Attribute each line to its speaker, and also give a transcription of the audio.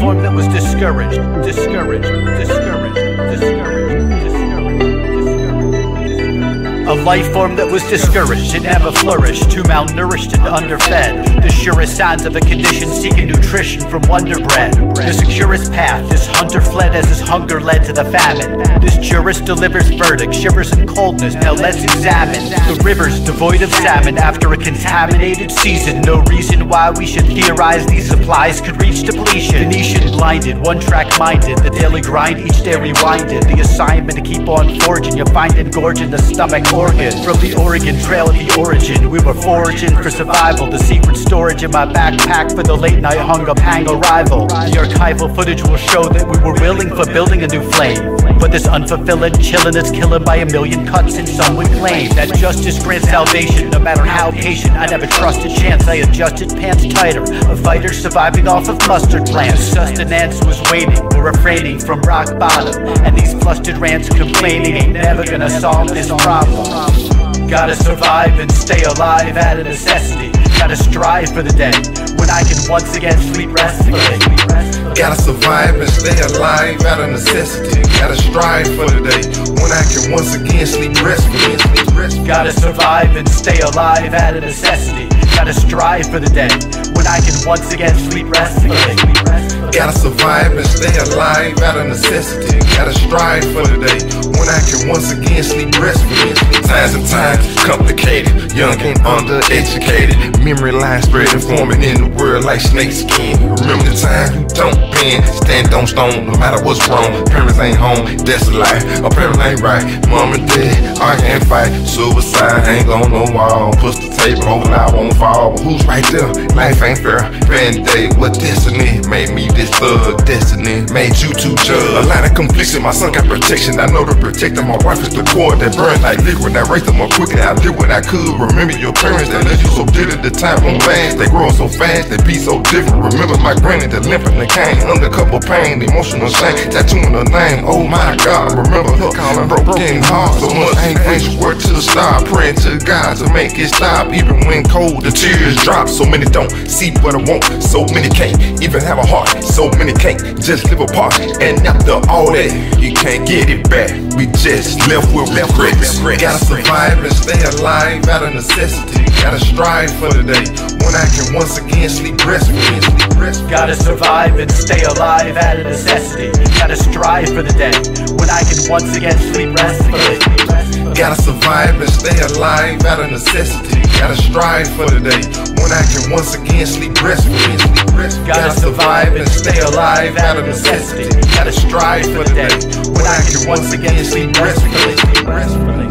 Speaker 1: that was discouraged, discouraged, life form that was discouraged and never flourished, too malnourished and underfed. The surest signs of a condition seeking nutrition from Wonder Bread. The securest path, this hunter fled as his hunger led to the famine. This jurist delivers verdict, shivers in coldness. Now let's examine the rivers devoid of salmon after a contaminated season. No reason why we should theorize these supplies could reach depletion. Venetian blinded, one track minded, the daily grind each day rewinded. The assignment to keep on forging, you find engorging the stomach organ. From the Oregon Trail the origin, we were foraging for survival. The secret storage in my backpack for the late night hunger pang arrival. The archival footage will show that we were willing for building a new flame. But this unfulfilling chillin' is killing by a million cuts, and some would claim that justice grants salvation. No matter how patient, I never trusted chance. I adjusted pants tighter. A fighter surviving off of mustard plants. Sustenance was waiting, we're refraining from rock bottom. And these flustered rants complaining ain't never gonna solve this problem. Gotta survive and stay alive at a necessity. Gotta strive for the day when I can once again sleep restfully.
Speaker 2: Gotta survive and stay alive out of necessity. Gotta strive for the day when I can once again. Sleep restfully.
Speaker 1: Gotta survive and stay alive out of necessity. Gotta strive for the day when I can once again sleep restfully.
Speaker 2: Gotta survive and stay alive out of necessity. Gotta strive for the day when I can once again sleep restfully. Times and times complicated, young and undereducated. Memory lines spreading, forming in the world like snake skin. Remember the time you don't bend, stand on stone, no matter what's wrong. Parents ain't home, that's a lie. A parent ain't right, mom and dad argue and fight. Suicide hang on the wall, push the table, hoping I won't fall. But who's right there? Life ain't fair. Band-aid, what destiny made me this thug? Destiny made you too judge. A lot of completion, my son got protection. I know to protect him. My wife is the cord that burns like liquid. I raised them more quickly. I did what I could. Remember your parents that left you so dead at the time on fast. They growing so fast, they be so different. Remember my granny, the limp and the cane. Under couple pain, emotional shame. Tattooing her name, oh my God. Remember her calling broken heart. So much anguish, work to the star. Praying to God to make it stop. Even when cold, the tears drop. So many don't see what I want. So many can't even have a heart. So many can't just live apart. And after all that, you can't get it back. We just left with regrets. Gotta survive and stay alive out of necessity. Gotta strive for the day when I can once again sleep restfully.
Speaker 1: Gotta survive and stay alive out of necessity. Gotta strive for the day when I can once again sleep restfully.
Speaker 2: Gotta survive and stay alive out of necessity. Gotta strive for the day when I can once again sleep restfully.
Speaker 1: Gotta survive and stay alive out of necessity. Gotta strive for the day when I can once again sleep restfully.